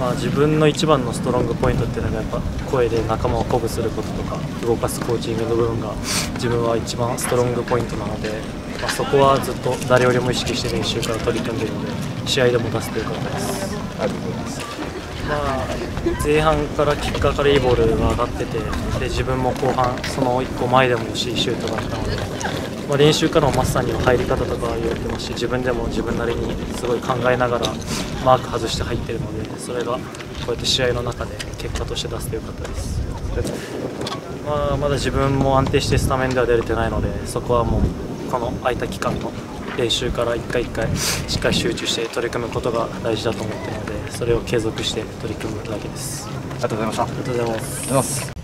まあ、自分の一番のストロングポイントっていうのがやっぱ声で仲間を鼓舞することとか動かすコーチングの部分が自分は一番ストロングポイントなので、まあ、そこはずっと誰よりも意識して練習から取り組んでいるので試合でも出せてよかったです。ありがとうございますまあ、前半からキッカーからいいボールが上がっててで自分も後半その1個前でも欲しいシュートだったので、まあ、練習からもマスターには入り方とか言われてますし自分でも自分なりにすごい考えながらマーク外して入ってるのでそれがこうやって試合の中で結果として出せてよかったです。まあ、まだ自分も安定してスタメンでは出れてないのでそこはもうこの空いた期間の練習から一回一回しっかり集中して取り組むことが大事だと思っているのでそれを継続して取り組むだけです。ありがとうございました。ありがとうございます